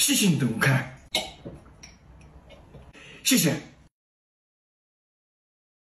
谢谢你的观看，谢谢。